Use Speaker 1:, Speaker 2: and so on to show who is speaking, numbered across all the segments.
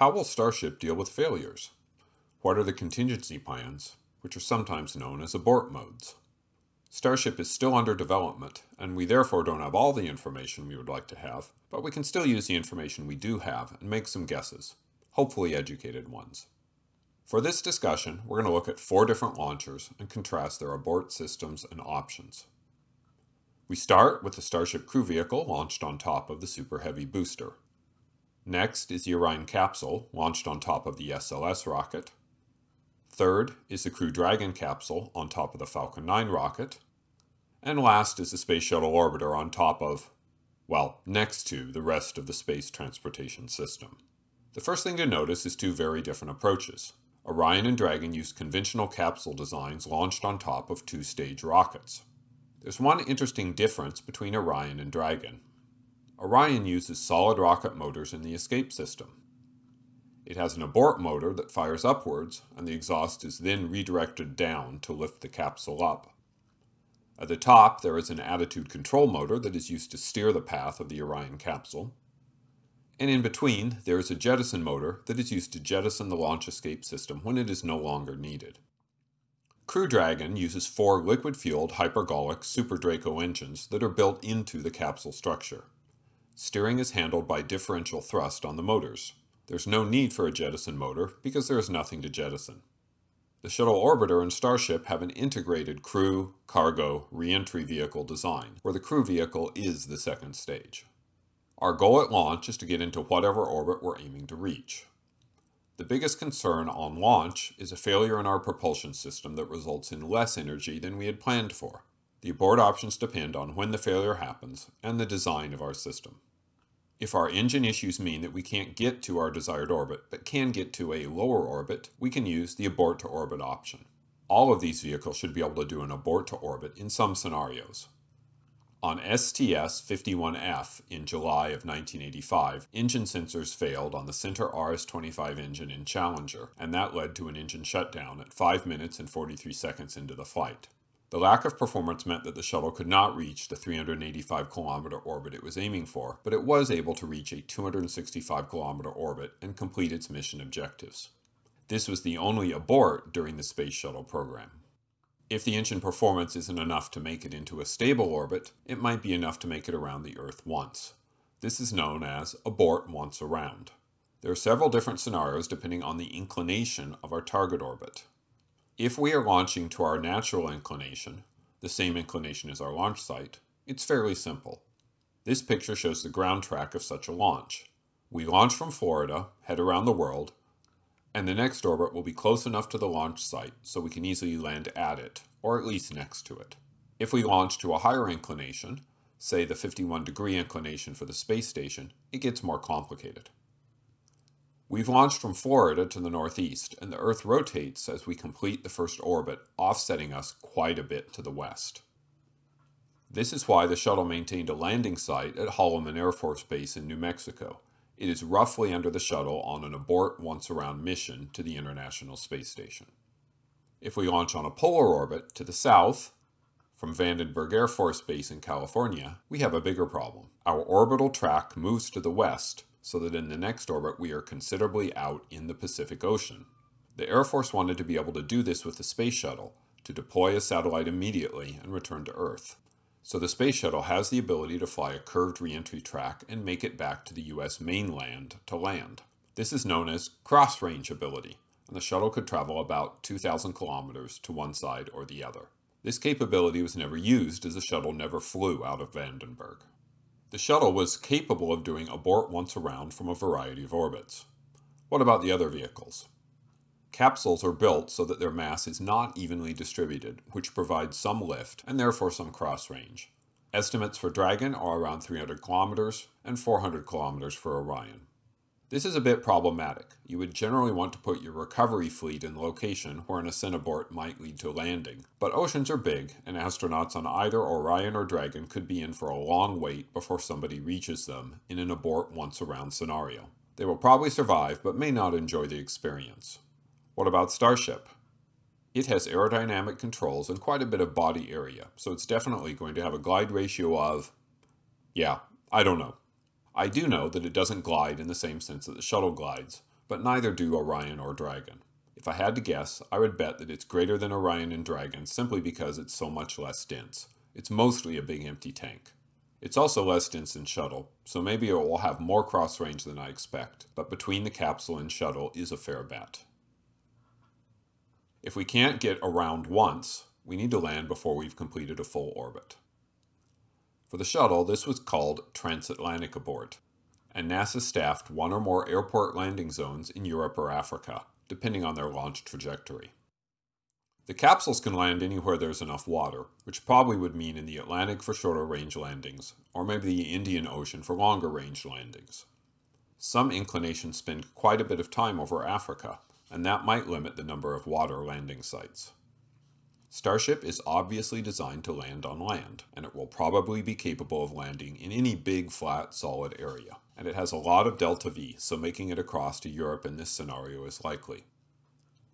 Speaker 1: How will Starship deal with failures? What are the contingency plans, which are sometimes known as abort modes? Starship is still under development, and we therefore don't have all the information we would like to have, but we can still use the information we do have and make some guesses, hopefully educated ones. For this discussion, we're going to look at four different launchers and contrast their abort systems and options. We start with the Starship crew vehicle launched on top of the Super Heavy booster. Next is the Orion capsule launched on top of the SLS rocket. Third is the Crew Dragon capsule on top of the Falcon 9 rocket. And last is the Space Shuttle Orbiter on top of, well, next to the rest of the space transportation system. The first thing to notice is two very different approaches. Orion and Dragon use conventional capsule designs launched on top of two-stage rockets. There's one interesting difference between Orion and Dragon. Orion uses solid rocket motors in the escape system. It has an abort motor that fires upwards, and the exhaust is then redirected down to lift the capsule up. At the top, there is an attitude control motor that is used to steer the path of the Orion capsule. And in between, there is a jettison motor that is used to jettison the launch escape system when it is no longer needed. Crew Dragon uses four liquid-fueled hypergolic Super Draco engines that are built into the capsule structure. Steering is handled by differential thrust on the motors. There's no need for a jettison motor because there is nothing to jettison. The Shuttle Orbiter and Starship have an integrated crew, cargo, reentry vehicle design, where the crew vehicle is the second stage. Our goal at launch is to get into whatever orbit we're aiming to reach. The biggest concern on launch is a failure in our propulsion system that results in less energy than we had planned for. The abort options depend on when the failure happens and the design of our system. If our engine issues mean that we can't get to our desired orbit, but can get to a lower orbit, we can use the abort to orbit option. All of these vehicles should be able to do an abort to orbit in some scenarios. On STS-51F in July of 1985, engine sensors failed on the Center RS-25 engine in Challenger, and that led to an engine shutdown at 5 minutes and 43 seconds into the flight. The lack of performance meant that the shuttle could not reach the 385 kilometer orbit it was aiming for, but it was able to reach a 265 kilometer orbit and complete its mission objectives. This was the only abort during the Space Shuttle program. If the engine performance isn't enough to make it into a stable orbit, it might be enough to make it around the Earth once. This is known as abort once around. There are several different scenarios depending on the inclination of our target orbit. If we are launching to our natural inclination, the same inclination as our launch site, it's fairly simple. This picture shows the ground track of such a launch. We launch from Florida, head around the world, and the next orbit will be close enough to the launch site so we can easily land at it, or at least next to it. If we launch to a higher inclination, say the 51 degree inclination for the space station, it gets more complicated. We've launched from Florida to the northeast, and the Earth rotates as we complete the first orbit, offsetting us quite a bit to the west. This is why the shuttle maintained a landing site at Holloman Air Force Base in New Mexico. It is roughly under the shuttle on an abort once around mission to the International Space Station. If we launch on a polar orbit to the south, from Vandenberg Air Force Base in California, we have a bigger problem. Our orbital track moves to the west, so that in the next orbit we are considerably out in the Pacific Ocean. The Air Force wanted to be able to do this with the Space Shuttle, to deploy a satellite immediately and return to Earth. So the Space Shuttle has the ability to fly a curved reentry track and make it back to the US mainland to land. This is known as cross-range ability, and the shuttle could travel about 2,000 kilometers to one side or the other. This capability was never used as the shuttle never flew out of Vandenberg. The shuttle was capable of doing abort once around from a variety of orbits. What about the other vehicles? Capsules are built so that their mass is not evenly distributed, which provides some lift and therefore some cross range. Estimates for Dragon are around 300 kilometers and 400 kilometers for Orion. This is a bit problematic. You would generally want to put your recovery fleet in location where an ascent abort might lead to landing. But oceans are big, and astronauts on either Orion or Dragon could be in for a long wait before somebody reaches them in an abort once around scenario. They will probably survive, but may not enjoy the experience. What about Starship? It has aerodynamic controls and quite a bit of body area, so it's definitely going to have a glide ratio of... Yeah, I don't know. I do know that it doesn't glide in the same sense that the shuttle glides, but neither do Orion or Dragon. If I had to guess, I would bet that it's greater than Orion and Dragon simply because it's so much less dense. It's mostly a big empty tank. It's also less dense than Shuttle, so maybe it will have more cross range than I expect, but between the capsule and Shuttle is a fair bet. If we can't get around once, we need to land before we've completed a full orbit. For the shuttle, this was called transatlantic abort, and NASA staffed one or more airport landing zones in Europe or Africa, depending on their launch trajectory. The capsules can land anywhere there's enough water, which probably would mean in the Atlantic for shorter range landings, or maybe the Indian Ocean for longer range landings. Some inclinations spend quite a bit of time over Africa, and that might limit the number of water landing sites. Starship is obviously designed to land on land, and it will probably be capable of landing in any big, flat, solid area. And it has a lot of delta V, so making it across to Europe in this scenario is likely.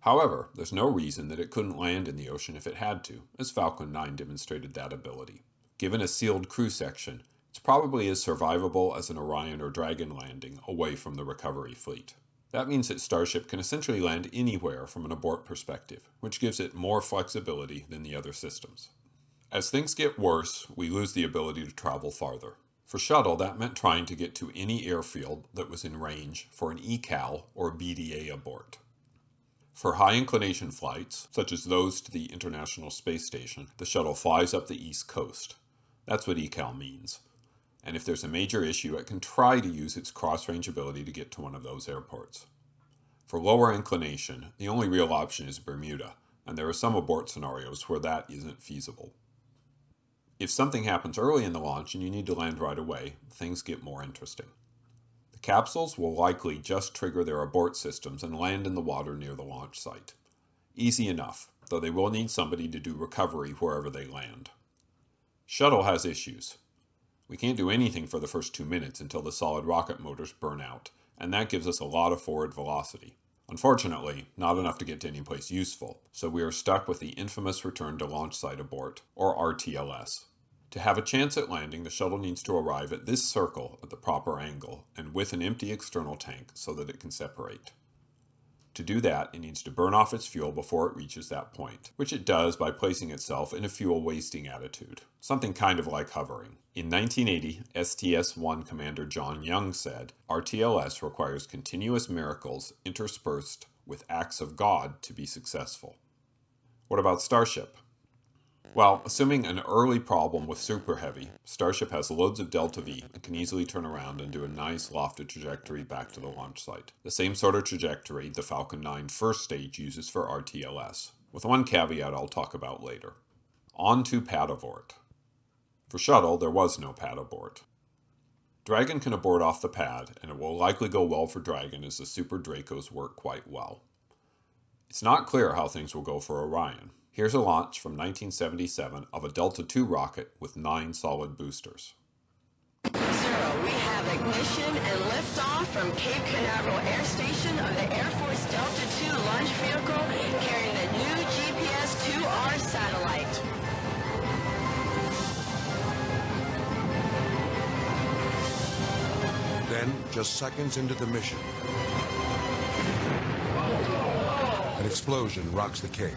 Speaker 1: However, there's no reason that it couldn't land in the ocean if it had to, as Falcon 9 demonstrated that ability. Given a sealed crew section, it's probably as survivable as an Orion or Dragon landing away from the recovery fleet. That means that Starship can essentially land anywhere from an abort perspective, which gives it more flexibility than the other systems. As things get worse, we lose the ability to travel farther. For Shuttle, that meant trying to get to any airfield that was in range for an ECAL or BDA abort. For high inclination flights, such as those to the International Space Station, the shuttle flies up the East Coast. That's what ECAL means and if there's a major issue, it can try to use its cross-range ability to get to one of those airports. For lower inclination, the only real option is Bermuda, and there are some abort scenarios where that isn't feasible. If something happens early in the launch and you need to land right away, things get more interesting. The capsules will likely just trigger their abort systems and land in the water near the launch site. Easy enough, though they will need somebody to do recovery wherever they land. Shuttle has issues. We can't do anything for the first two minutes until the solid rocket motors burn out, and that gives us a lot of forward velocity. Unfortunately, not enough to get to any place useful, so we are stuck with the infamous return to launch site abort, or RTLS. To have a chance at landing, the shuttle needs to arrive at this circle at the proper angle and with an empty external tank so that it can separate. To do that, it needs to burn off its fuel before it reaches that point, which it does by placing itself in a fuel wasting attitude, something kind of like hovering. In 1980, STS-1 Commander John Young said, RTLS requires continuous miracles interspersed with acts of God to be successful. What about Starship? Well, assuming an early problem with Super Heavy, Starship has loads of delta V and can easily turn around and do a nice lofted trajectory back to the launch site. The same sort of trajectory the Falcon 9 first stage uses for RTLS, with one caveat I'll talk about later. On to pad abort. For shuttle, there was no pad abort. Dragon can abort off the pad, and it will likely go well for Dragon as the Super Dracos work quite well. It's not clear how things will go for Orion. Here's a launch from 1977 of a Delta II rocket with nine solid boosters.
Speaker 2: Zero, we have ignition and liftoff from Cape Canaveral Air Station of the Air Force Delta II launch vehicle carrying the new GPS-2R satellite.
Speaker 3: Then, just seconds into the mission, an explosion rocks the Cape.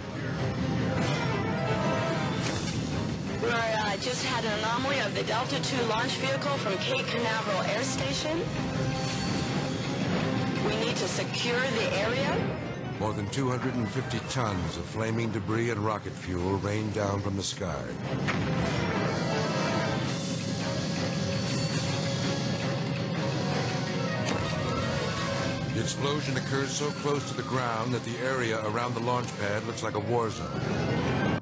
Speaker 2: We uh, just had an anomaly of the Delta II launch vehicle from Cape Canaveral Air Station. We need to secure the area.
Speaker 3: More than 250 tons of flaming debris and rocket fuel rain down from the sky. Explosion occurs so close to the ground that the area around the launch pad looks like a war zone.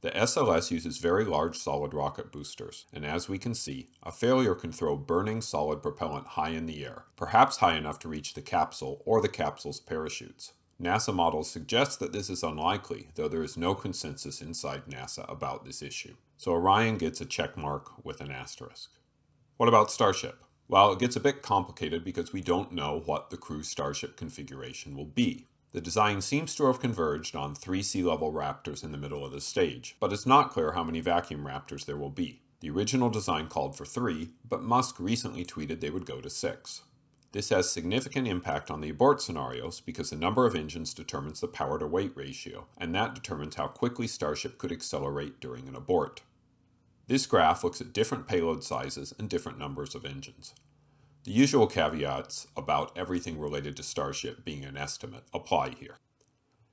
Speaker 1: The SLS uses very large solid rocket boosters, and as we can see, a failure can throw burning solid propellant high in the air, perhaps high enough to reach the capsule or the capsule's parachutes. NASA models suggest that this is unlikely, though there is no consensus inside NASA about this issue. So Orion gets a check mark with an asterisk. What about Starship? Well, it gets a bit complicated because we don't know what the crew Starship configuration will be. The design seems to have converged on three sea level Raptors in the middle of the stage, but it's not clear how many vacuum Raptors there will be. The original design called for three, but Musk recently tweeted they would go to six. This has significant impact on the abort scenarios because the number of engines determines the power to weight ratio, and that determines how quickly Starship could accelerate during an abort. This graph looks at different payload sizes and different numbers of engines. The usual caveats about everything related to Starship being an estimate apply here.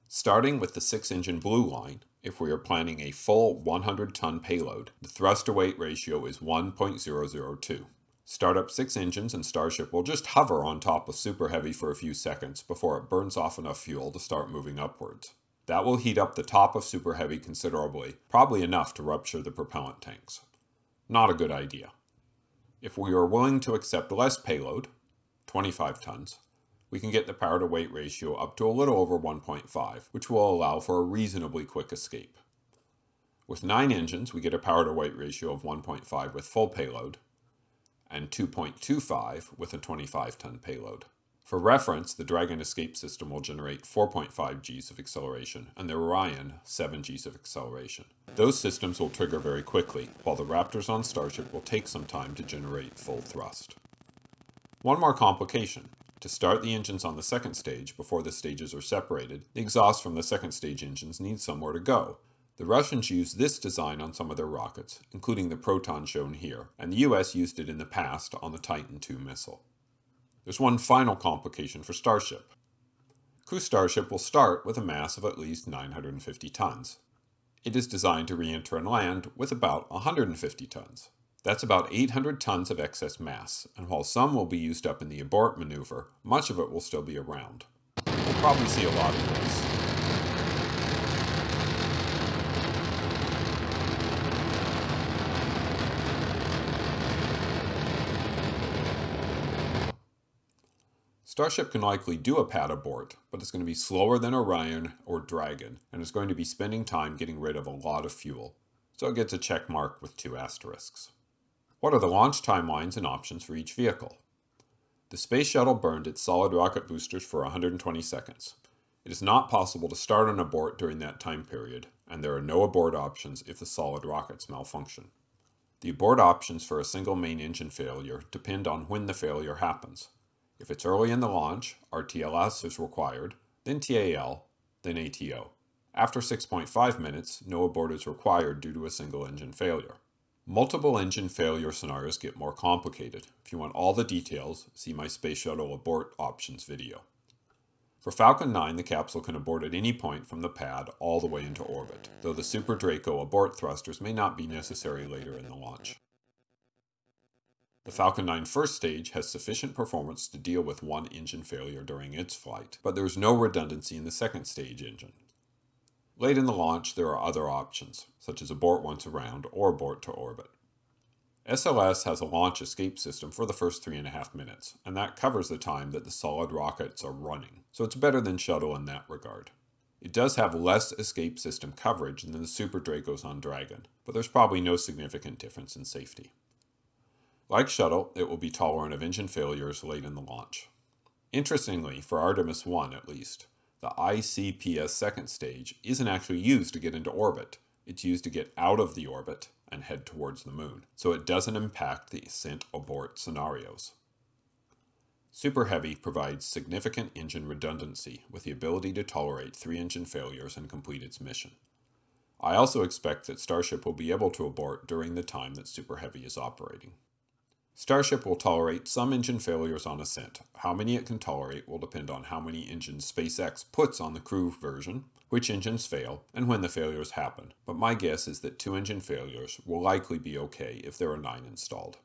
Speaker 1: Starting with the 6-engine blue line, if we are planning a full 100-ton payload, the thrust-to-weight ratio is 1.002. Start up six engines and Starship will just hover on top of Super Heavy for a few seconds before it burns off enough fuel to start moving upwards. That will heat up the top of Super Heavy considerably, probably enough to rupture the propellant tanks. Not a good idea. If we are willing to accept less payload, 25 tons, we can get the power to weight ratio up to a little over 1.5, which will allow for a reasonably quick escape. With 9 engines, we get a power to weight ratio of 1.5 with full payload, and 2.25 with a 25 ton payload. For reference, the Dragon escape system will generate 4.5 Gs of acceleration, and the Orion 7 Gs of acceleration. Those systems will trigger very quickly, while the Raptors on Starship will take some time to generate full thrust. One more complication. To start the engines on the second stage before the stages are separated, the exhaust from the second stage engines needs somewhere to go, the Russians used this design on some of their rockets, including the Proton shown here, and the US used it in the past on the Titan II missile. There's one final complication for Starship. Crew Starship will start with a mass of at least 950 tons. It is designed to re-enter and land with about 150 tons. That's about 800 tons of excess mass, and while some will be used up in the abort maneuver, much of it will still be around. We'll probably see a lot of this. Starship can likely do a pad abort, but it's going to be slower than Orion or Dragon, and is going to be spending time getting rid of a lot of fuel, so it gets a check mark with two asterisks. What are the launch timelines and options for each vehicle? The Space Shuttle burned its solid rocket boosters for 120 seconds. It is not possible to start an abort during that time period, and there are no abort options if the solid rockets malfunction. The abort options for a single main engine failure depend on when the failure happens. If it's early in the launch, RTLS is required, then TAL, then ATO. After 6.5 minutes, no abort is required due to a single engine failure. Multiple engine failure scenarios get more complicated. If you want all the details, see my Space Shuttle abort options video. For Falcon 9, the capsule can abort at any point from the pad all the way into orbit, though the Super Draco abort thrusters may not be necessary later in the launch. The Falcon 9 first stage has sufficient performance to deal with one engine failure during its flight, but there is no redundancy in the second stage engine. Late in the launch, there are other options, such as abort once around or abort to orbit. SLS has a launch escape system for the first three and a half minutes, and that covers the time that the solid rockets are running, so it's better than Shuttle in that regard. It does have less escape system coverage than the Super Dracos on Dragon, but there's probably no significant difference in safety. Like Shuttle, it will be tolerant of engine failures late in the launch. Interestingly, for Artemis 1 at least, the ICPS second stage isn't actually used to get into orbit. It's used to get out of the orbit and head towards the moon, so it doesn't impact the ascent abort scenarios. Super Heavy provides significant engine redundancy with the ability to tolerate three engine failures and complete its mission. I also expect that Starship will be able to abort during the time that Super Heavy is operating. Starship will tolerate some engine failures on ascent. How many it can tolerate will depend on how many engines SpaceX puts on the crew version, which engines fail, and when the failures happen, but my guess is that two engine failures will likely be okay if there are nine installed.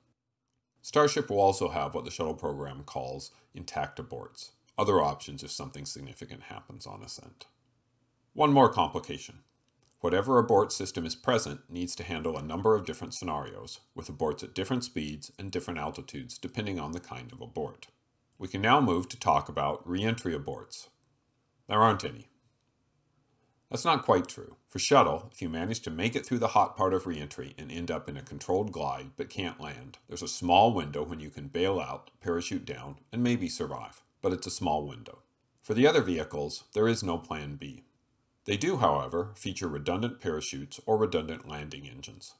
Speaker 1: Starship will also have what the shuttle program calls intact aborts, other options if something significant happens on ascent. One more complication. Whatever abort system is present needs to handle a number of different scenarios, with aborts at different speeds and different altitudes depending on the kind of abort. We can now move to talk about reentry aborts. There aren't any. That's not quite true. For shuttle, if you manage to make it through the hot part of reentry and end up in a controlled glide but can't land, there's a small window when you can bail out, parachute down, and maybe survive. But it's a small window. For the other vehicles, there is no plan B. They do, however, feature redundant parachutes or redundant landing engines.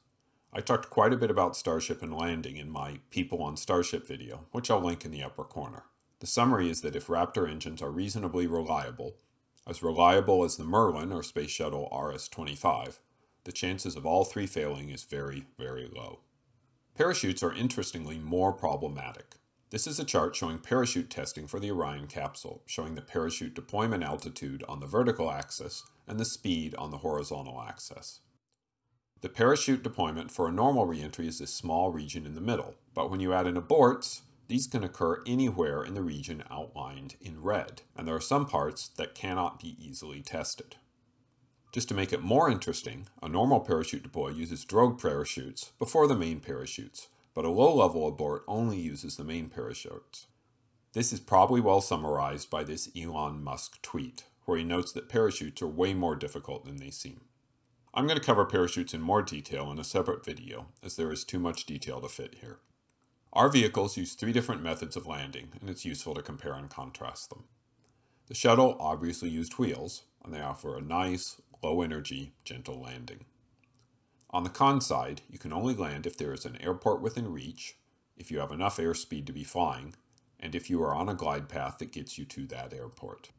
Speaker 1: I talked quite a bit about Starship and landing in my People on Starship video, which I'll link in the upper corner. The summary is that if Raptor engines are reasonably reliable, as reliable as the Merlin or Space Shuttle RS-25, the chances of all three failing is very, very low. Parachutes are interestingly more problematic. This is a chart showing parachute testing for the Orion capsule, showing the parachute deployment altitude on the vertical axis and the speed on the horizontal axis. The parachute deployment for a normal reentry is this small region in the middle, but when you add in aborts, these can occur anywhere in the region outlined in red, and there are some parts that cannot be easily tested. Just to make it more interesting, a normal parachute deploy uses drogue parachutes before the main parachutes, but a low-level abort only uses the main parachutes. This is probably well summarized by this Elon Musk tweet, where he notes that parachutes are way more difficult than they seem. I'm going to cover parachutes in more detail in a separate video, as there is too much detail to fit here. Our vehicles use three different methods of landing, and it's useful to compare and contrast them. The shuttle obviously used wheels, and they offer a nice, low-energy, gentle landing. On the con side, you can only land if there is an airport within reach, if you have enough airspeed to be flying, and if you are on a glide path that gets you to that airport.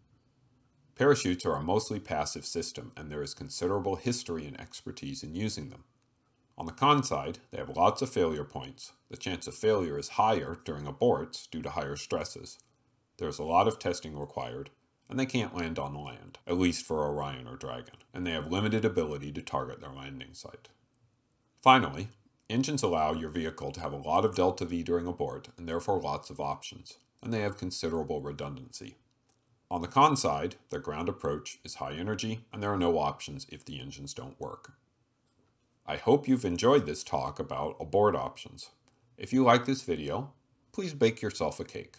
Speaker 1: Parachutes are a mostly passive system, and there is considerable history and expertise in using them. On the con side, they have lots of failure points. The chance of failure is higher during aborts due to higher stresses. There is a lot of testing required, and they can't land on land, at least for Orion or Dragon, and they have limited ability to target their landing site. Finally, engines allow your vehicle to have a lot of delta V during abort and therefore lots of options, and they have considerable redundancy. On the con side, their ground approach is high energy and there are no options if the engines don't work. I hope you've enjoyed this talk about abort options. If you like this video, please bake yourself a cake.